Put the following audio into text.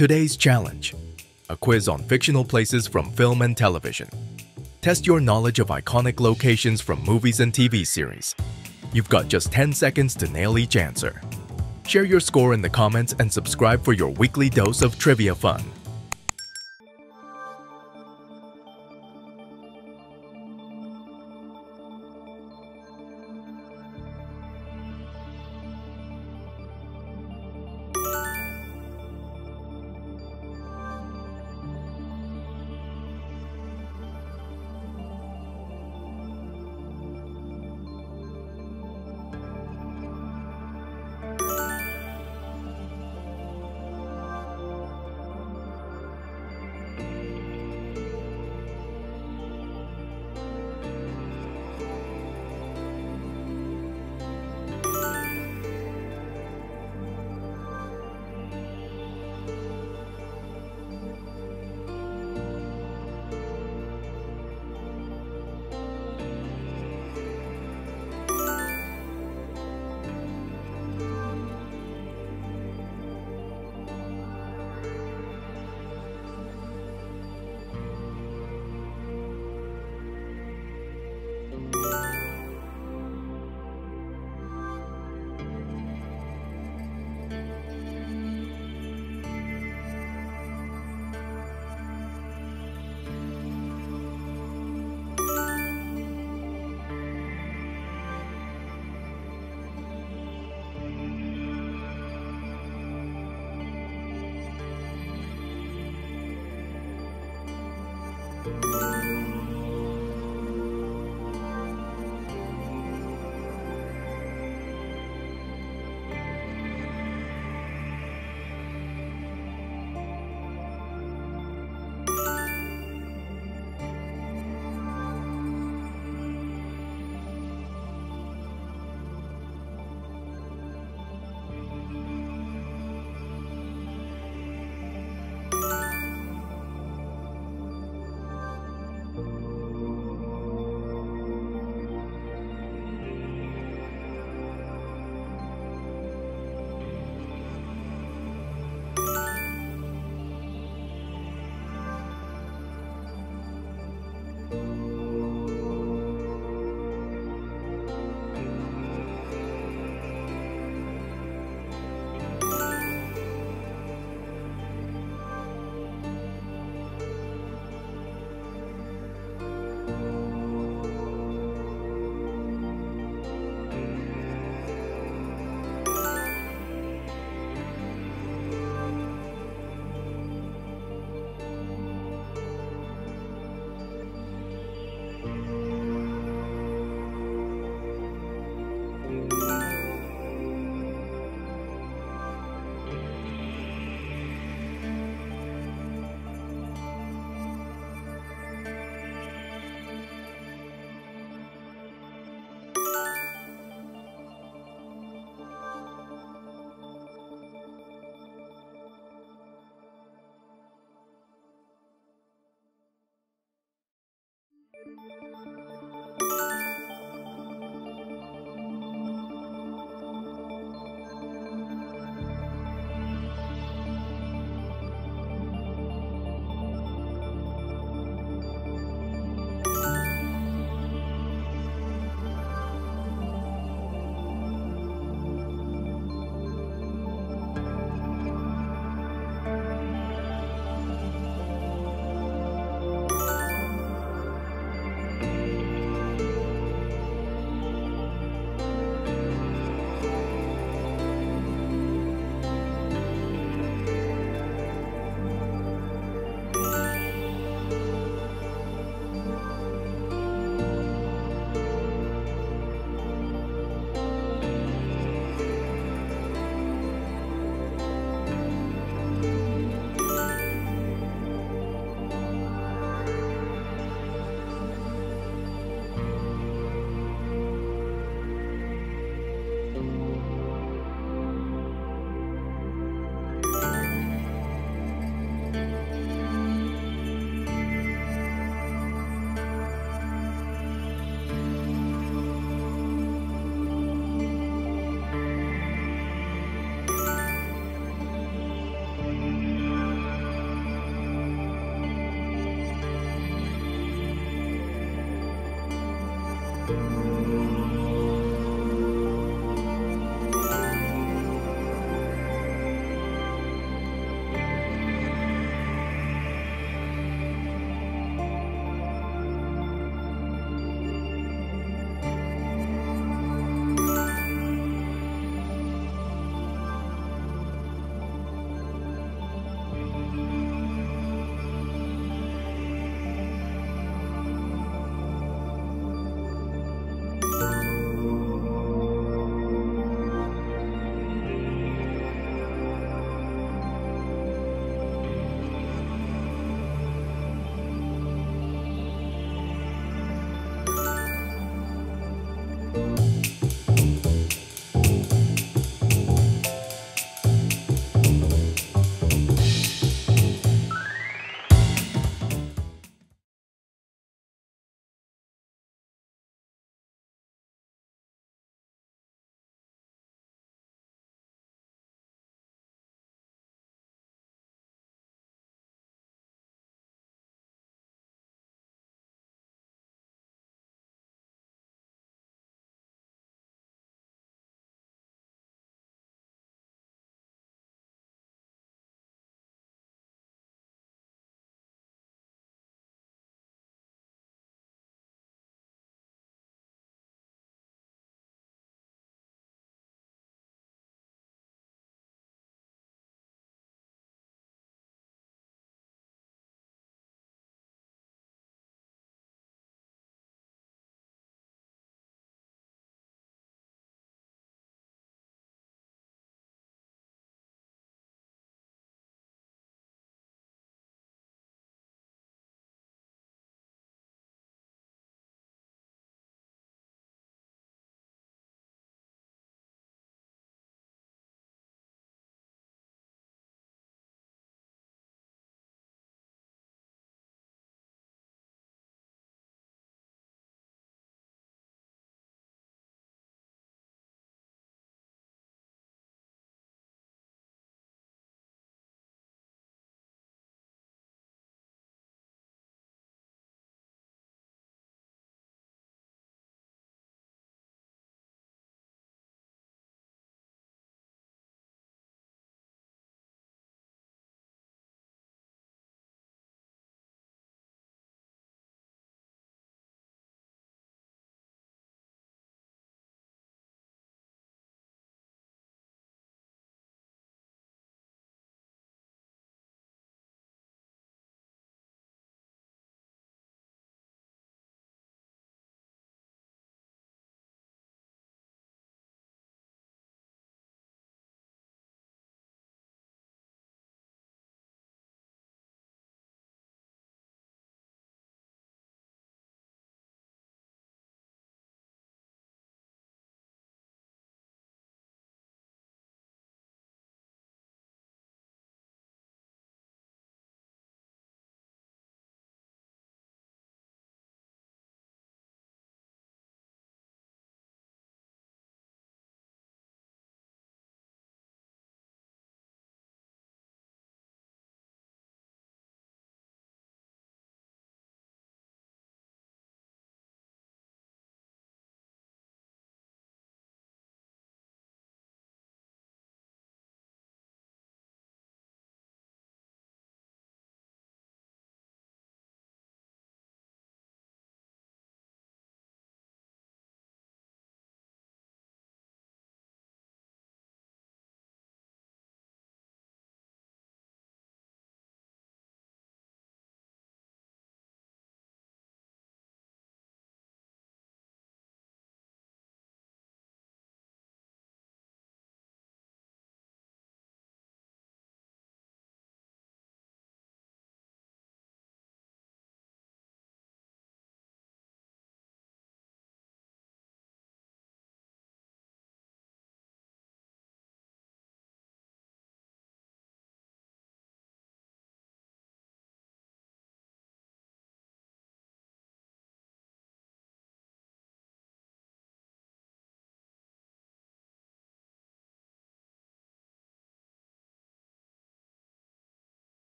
Today's challenge a quiz on fictional places from film and television. Test your knowledge of iconic locations from movies and TV series. You've got just 10 seconds to nail each answer. Share your score in the comments and subscribe for your weekly dose of trivia fun. Música